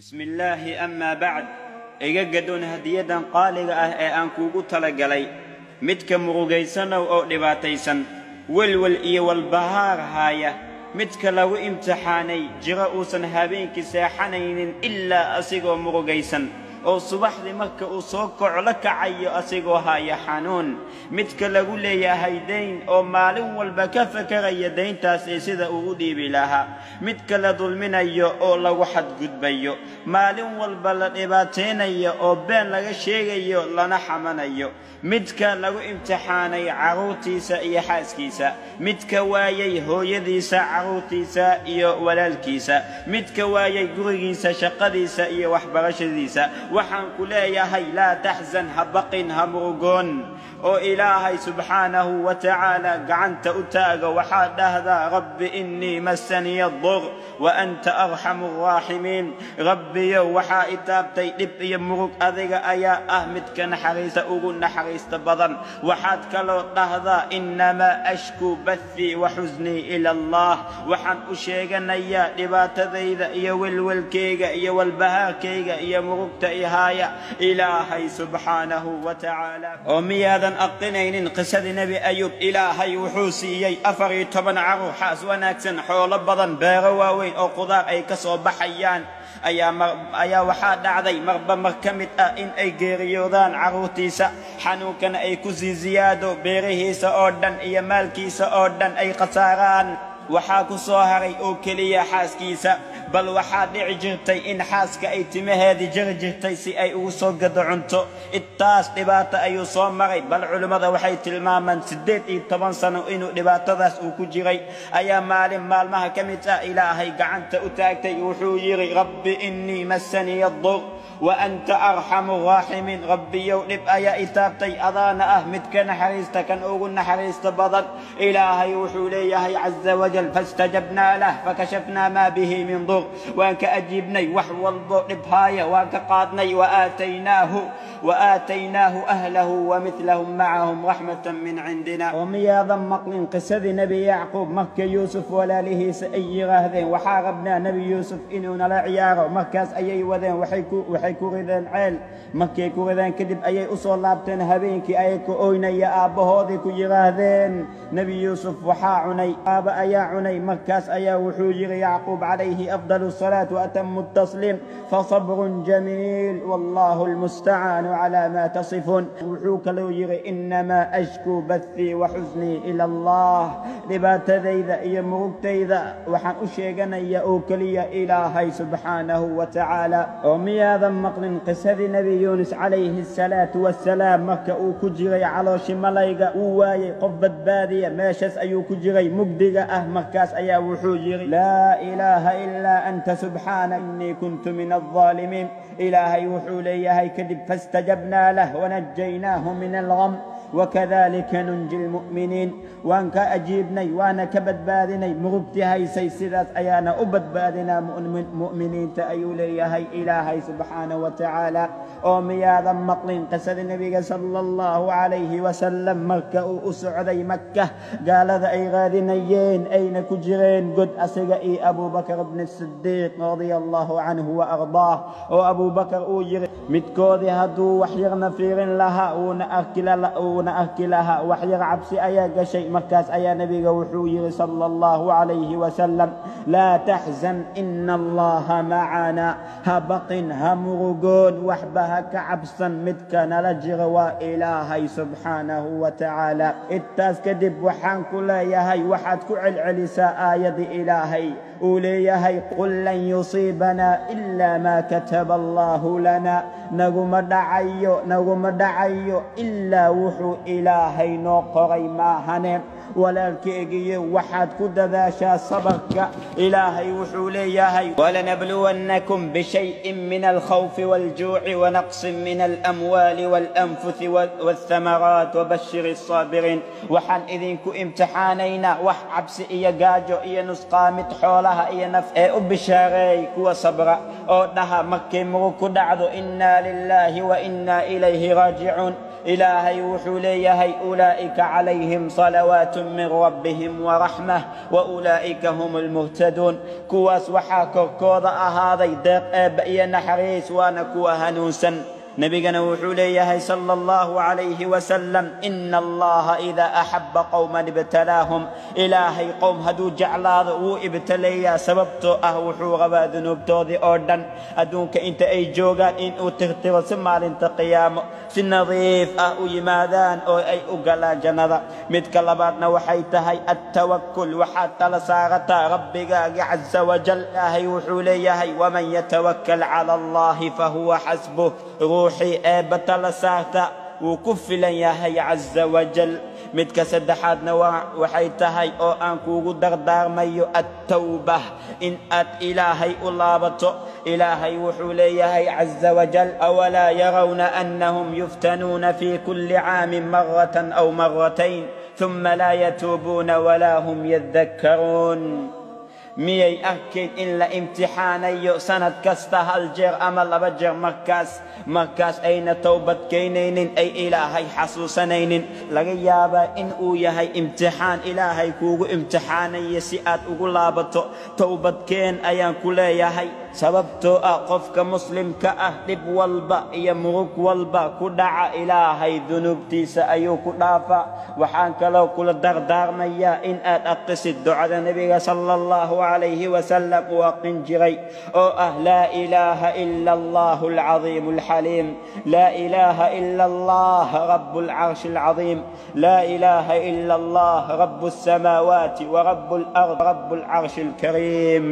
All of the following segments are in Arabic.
bismi illaahi amaa bacd. Iga gadhoon hadiyadan qaaliga ah ee aan kuugu talagalay midka murugaysanow oo dhibaataysan welwel iyo walbahaar haaya midka lagu imtixaanay jiro uusan habeenkii seexanaynin ilaa asigoo murugaysan oo subaxdii marka uu soo koco la kacayo asigoo haya xanuun. Midka lagu leeyahay dayn oo maalin walba ka fakaraya dayntaas ee sida uu u dhiibi lahaa. Midka la dulminayo oo lagu xadgudbayo. Maalin walba la dhibaataynayo oo been laga sheegayo lana xamanayo. Midka lagu imtixaanay carruurtiisa iyo xaaskiisa. Midka waayay hooyadiisa carruurtiisa iyo walaalkiisa. Midka waayay gurigiisa shaqadiisa iyo waxbarashadiisa وحن كلايا هاي لا تحزن هبق همغون أو إلهي سبحانه وتعالى قعنت اتاغ وحاد هذا ربي إني مسني الضر وأنت أرحم الراحمين. ربي وحا إتابتي تيدب يمرك اذيغ أيا احمد كان حريس أغن نحريس تبضن. وحاد كالو تهدا إنما أشكو بثي وحزني إلى الله. وحن اشيغن ايا لبات ذيذ يو الولكيغ يو البهاكيغ يمرك تأي إليها يا إلهي سبحانه وتعالى. أمي أذن أقنين قسد نبي أيوب إلهي وحوسيي أفري تبن عرو حاس وناكسن حول بضن بيرواوين أو قضاق أي كسو بحيان. أيا مر... أيا وحاد عذي مربى مركمت أئن أي غيريوضان عروتيسا حنوكن أي كزي زيادو بيريه سأودن أي مالكي سأودن أي قصاران. وحاكو صهري أوكلي حاسكيسا. بل وحاد عجنتي إن حاسك أي تمهادي جنجنتي سي أي أوسو قد عنتو التاس لباتا أي صوم مغي. بل علم هذا وحي تلماما. سديت إي طبان سنو إنو لباتا داس أوكو أيا مال مال مها كمتا إلهي قعنت أتاكتي وحو يغي ربي إني مسني الضغط وأنت أرحم الراحمين. ربي يونب ايا إتابتي. اذان اهمد كان حريست كان اوغن حريست بضل. الهي وحو لي عز وجل. فاستجبنا له فكشفنا ما به من ضر. وأنك أجيبني وحو الضرب هاي. وأنك قادني وآتيناه وآتيناه أهله ومثلهم معهم رحمة من عندنا. ومي ضم مقل قسد نبي يعقوب. مكة يوسف ولا له سأي غهذين وحاربنا نبي يوسف إنه نلا عياره. مكة أي وذين. وحيكو وحيكو waxay ku rideen ceel markay ku rideen kadib ayay u soo laabteen habeenkii ayay ku oynaya aabbahoodii ku yidhaahdeen nebi yuusuf waxaa cunay aaba ayaa cunay markaas ayaa wuxuu yidhi yacquub calayhi afdal الصلاة وأتم التسليم فصبر جميل والله المستعان على ما تصفون وحوك لو يري إنما أشكو بثي وحزني إلى الله لبات ذيذا إيا مرقتيذا وحن أشيغنا يا أوكلي إلهي سبحانه وتعالى ومياذا مقل قصد نبي يونس عليه الصلاة والسلام. مكة أوكجري على شماليغا أواي قبت بادية. ماشس أيو كجري مقدقة أه مكاس أيا وحوجري لا إله إلا أنت سبحان إني كنت من الظالمين. إلهي وحولي هي كذب فاستجبنا له ونجيناه من الغم. وكذلك ننجي المؤمنين. وانك أجيبني وأنا كبد بادني مغبتي هاي سيسرات أيانا أبد بادنا مؤمنين تأيولي هاي إلهي سبحانه وتعالى. ومياذا مقلين قصد النبي صلى الله عليه وسلم. مكة أسعدي مكة. قال ذا أي غادنيين أين كجرين؟ قد أسقئي أبو بكر بن الصديق رضي الله عنه وأرضاه. وأبو بكر أوجر متكودي هدو وحيغنا فيرن لها ونأكل ونأكلها وحيغ عبسي أيا شيء مكاس أيا نبي وحوي صلى الله عليه وسلم. لا تحزن إن الله معنا. هبق همرقون وحبها كعبسا متكن لجر وإلهي سبحانه وتعالى. التاس كدب وحان كل يهي وحد كعل علسا آية إلهي. وليهي قل لن يصيبنا إلا ما كتب الله لنا. نقوم دعيو نقوم دعيو إلا إلهي نقري قريما هنم ولا الكيجي وحد كد ذا سبق إلهي وحولي هي. ولنبلونكم بشيء من الخوف والجوع ونقص من الأموال والأنفث والثمرات. وبشر الصابرين. وحن إذن كو امتحانينا. وحبس إيا قاجو إيا نسقى متحولها إيا نفع أبشاري كو صبر. أو نها مكي مغو كدعض إنا لله وإنا إليه راجعون. إلهي وحوليهي أولئك عليهم صلوات من ربهم ورحمة وأولئك هم المهتدون. كواس وحاكو كوضا هذا دق بأي نحريس وأنا كوا هنوسا نبينا وحوليه صلى الله عليه وسلم إن الله إذا أحب قوما ابتلاهم إلهي قوم هدو جعلاد وابتليا سببتو أهوحو غبا ذنوبتو ذي أردن. أدونك إنت أي جوغان إن أتغتر سمال إنت قيام. سنظيف أهو يمادان أو أي أقلا جنضا متك لباتنا وحيتهي التوكل وحتى لساغتا ربك عز وجل أهي وحوليه ومن يتوكل على الله فهو حسبه. Ruuxii eebba tala saarta wuu ku filan yahay caza wajal midka saddexaadna waxay tahay oo aan kuugu dardaarmayo attawba in aad ilaahay u laabato ilaahay wuxuu leeyahay caza wajal awalaa yarawna annahum yuftanuuna fi kulli caamin maratan aw maratayn ثuma laa yatuubuuna walaa hum yadakkaruun ميي أكيد إلا امتحاني سند كستا هل جير أمل بجر مكاس مكاس أين توبة كينينين أي إلهي حسو سنين لغيابا إن أويا هاي امتحان إلهي كوغو امتحاني سيئات أغلابة توبة كين أيان كليا هاي سببت أقف كمسلم كأهدب والبأ يمرك والبأ كدع إلهي ذنوب تيس أيو كدافا وحانك لو كل دغدار ميا إن أتقس الدعاء نبي صلى الله عليه وسلم وقن جغي أو أهلا إله إلا الله العظيم الحليم. لا إله إلا الله رب العرش العظيم. لا إله إلا الله رب السماوات ورب الأرض رب العرش الكريم.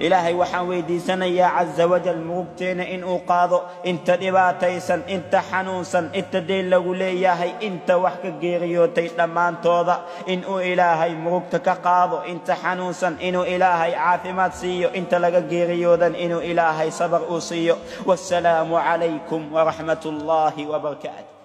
إلهي وحن ويدي سنيا عز وجل مبتين إن أقاضو إنت دباتيسا إنت حنوسا إنت دين لغولي ياهي إنت وحك قيغيوتي لما انتوضا إن إلهي مبتك قاضو إنت حنوسا إن إلهي عافمات سيو إنت لغا قيغيوتا إن إلهي صبر أوصيو والسلام عليكم ورحمة الله وبركاته.